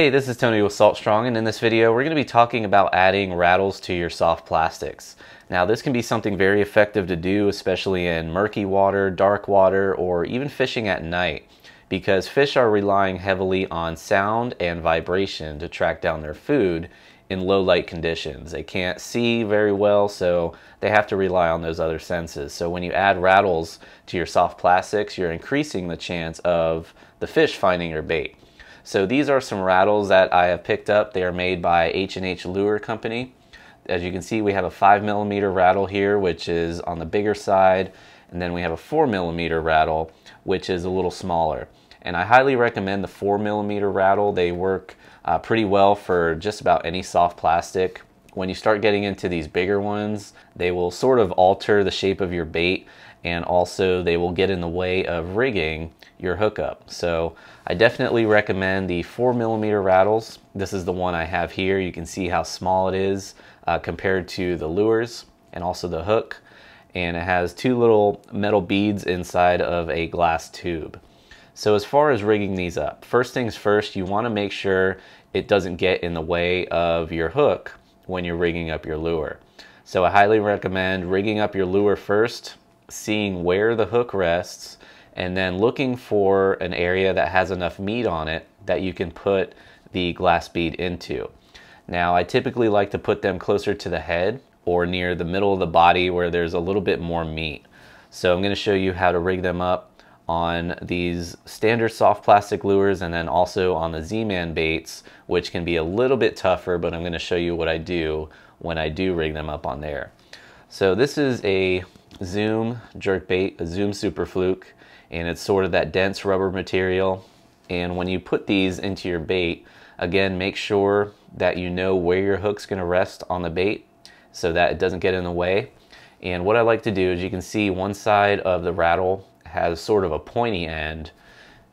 Hey, this is Tony with Salt Strong, and in this video we're going to be talking about adding rattles to your soft plastics. Now this can be something very effective to do, especially in murky water, dark water, or even fishing at night, because fish are relying heavily on sound and vibration to track down their food in low light conditions. They can't see very well, so they have to rely on those other senses. So when you add rattles to your soft plastics, you're increasing the chance of the fish finding your bait. So these are some rattles that I have picked up. They are made by H&H Lure Company. As you can see, we have a five millimeter rattle here, which is on the bigger side. And then we have a four millimeter rattle, which is a little smaller. And I highly recommend the four millimeter rattle. They work uh, pretty well for just about any soft plastic. When you start getting into these bigger ones, they will sort of alter the shape of your bait and also they will get in the way of rigging your hookup. So I definitely recommend the four millimeter rattles. This is the one I have here. You can see how small it is uh, compared to the lures and also the hook. And it has two little metal beads inside of a glass tube. So as far as rigging these up, first things first, you wanna make sure it doesn't get in the way of your hook when you're rigging up your lure. So I highly recommend rigging up your lure first seeing where the hook rests and then looking for an area that has enough meat on it that you can put the glass bead into. Now I typically like to put them closer to the head or near the middle of the body where there's a little bit more meat. So I'm going to show you how to rig them up on these standard soft plastic lures and then also on the Z-Man baits which can be a little bit tougher but I'm going to show you what I do when I do rig them up on there. So this is a Zoom jerk bait, a Zoom Super Fluke, and it's sort of that dense rubber material. And when you put these into your bait, again, make sure that you know where your hook's gonna rest on the bait so that it doesn't get in the way. And what I like to do is you can see one side of the rattle has sort of a pointy end.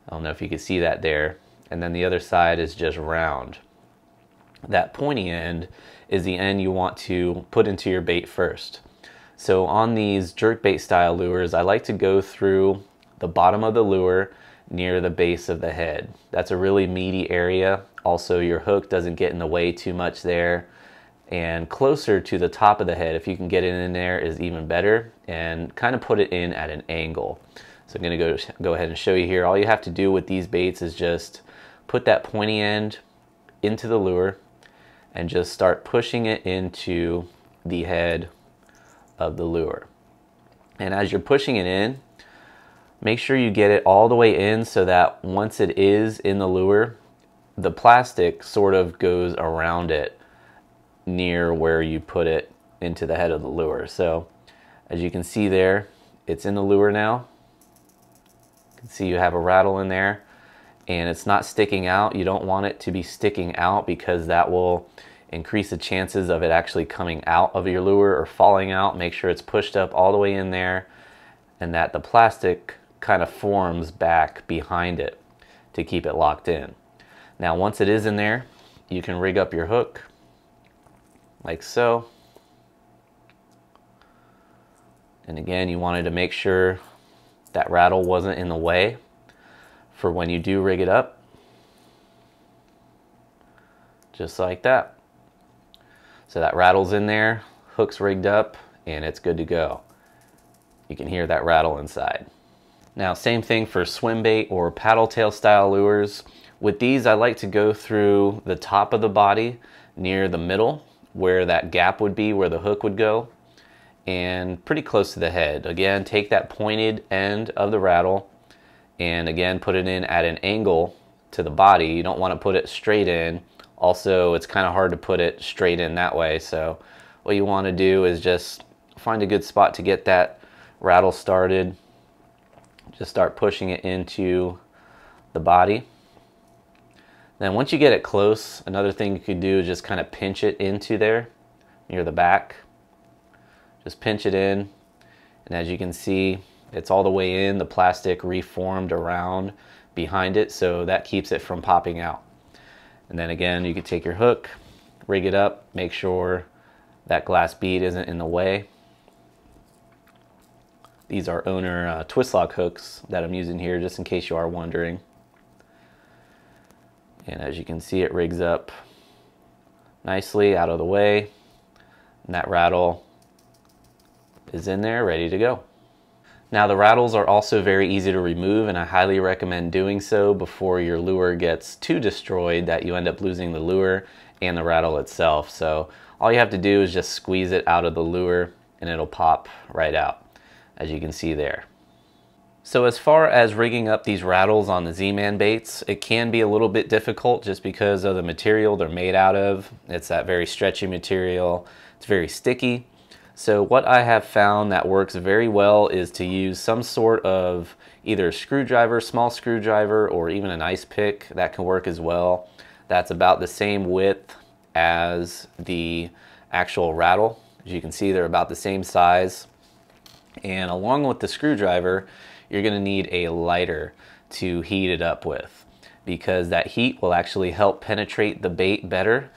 I don't know if you can see that there. And then the other side is just round. That pointy end is the end you want to put into your bait first. So on these jerkbait style lures, I like to go through the bottom of the lure near the base of the head. That's a really meaty area. Also, your hook doesn't get in the way too much there. And closer to the top of the head, if you can get it in there, is even better. And kind of put it in at an angle. So I'm going to go, go ahead and show you here. All you have to do with these baits is just put that pointy end into the lure and just start pushing it into the head of the lure. And as you're pushing it in, make sure you get it all the way in so that once it is in the lure, the plastic sort of goes around it near where you put it into the head of the lure. So as you can see there, it's in the lure now. You can see you have a rattle in there and it's not sticking out. You don't want it to be sticking out because that will increase the chances of it actually coming out of your lure or falling out. Make sure it's pushed up all the way in there and that the plastic kind of forms back behind it to keep it locked in. Now once it is in there, you can rig up your hook like so. And again, you wanted to make sure that rattle wasn't in the way for when you do rig it up. Just like that. So that rattles in there, hook's rigged up, and it's good to go. You can hear that rattle inside. Now, same thing for swim bait or paddle tail style lures. With these, I like to go through the top of the body near the middle where that gap would be, where the hook would go, and pretty close to the head. Again, take that pointed end of the rattle and again, put it in at an angle to the body. You don't want to put it straight in also, it's kind of hard to put it straight in that way. So what you want to do is just find a good spot to get that rattle started. Just start pushing it into the body. Then once you get it close, another thing you could do is just kind of pinch it into there near the back. Just pinch it in. And as you can see, it's all the way in, the plastic reformed around behind it, so that keeps it from popping out. And then again, you could take your hook, rig it up, make sure that glass bead isn't in the way. These are owner uh, twist lock hooks that I'm using here just in case you are wondering. And as you can see, it rigs up nicely out of the way. And that rattle is in there ready to go. Now the rattles are also very easy to remove and I highly recommend doing so before your lure gets too destroyed that you end up losing the lure and the rattle itself. So all you have to do is just squeeze it out of the lure and it'll pop right out as you can see there. So as far as rigging up these rattles on the Z-Man baits, it can be a little bit difficult just because of the material they're made out of. It's that very stretchy material. It's very sticky. So what I have found that works very well is to use some sort of either a screwdriver, small screwdriver, or even an ice pick that can work as well. That's about the same width as the actual rattle. As you can see, they're about the same size. And along with the screwdriver, you're gonna need a lighter to heat it up with because that heat will actually help penetrate the bait better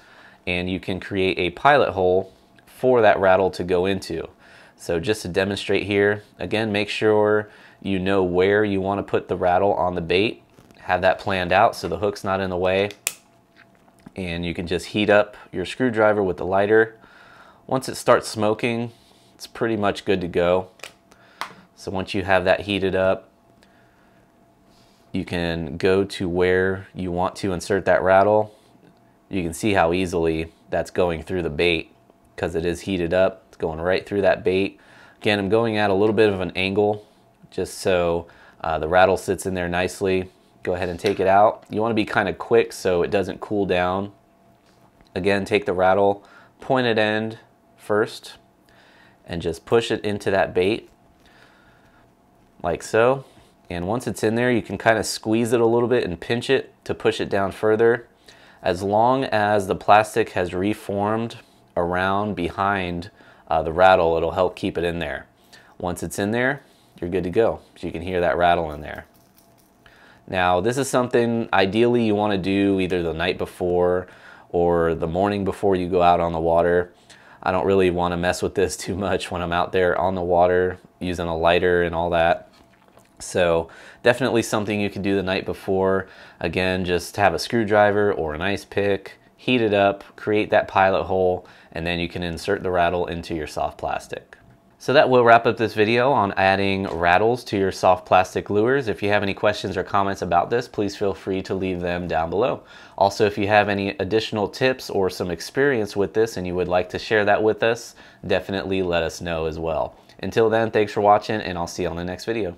and you can create a pilot hole for that rattle to go into. So just to demonstrate here, again, make sure you know where you want to put the rattle on the bait. Have that planned out so the hook's not in the way. And you can just heat up your screwdriver with the lighter. Once it starts smoking, it's pretty much good to go. So once you have that heated up, you can go to where you want to insert that rattle. You can see how easily that's going through the bait because it is heated up. It's going right through that bait. Again, I'm going at a little bit of an angle just so uh, the rattle sits in there nicely. Go ahead and take it out. You want to be kind of quick so it doesn't cool down. Again, take the rattle, pointed end first, and just push it into that bait like so. And once it's in there, you can kind of squeeze it a little bit and pinch it to push it down further. As long as the plastic has reformed around behind uh, the rattle, it'll help keep it in there. Once it's in there, you're good to go. So you can hear that rattle in there. Now, this is something ideally you want to do either the night before or the morning before you go out on the water. I don't really want to mess with this too much when I'm out there on the water using a lighter and all that. So definitely something you can do the night before. Again, just have a screwdriver or an ice pick, heat it up, create that pilot hole, and then you can insert the rattle into your soft plastic. So that will wrap up this video on adding rattles to your soft plastic lures. If you have any questions or comments about this, please feel free to leave them down below. Also, if you have any additional tips or some experience with this and you would like to share that with us, definitely let us know as well. Until then, thanks for watching and I'll see you on the next video.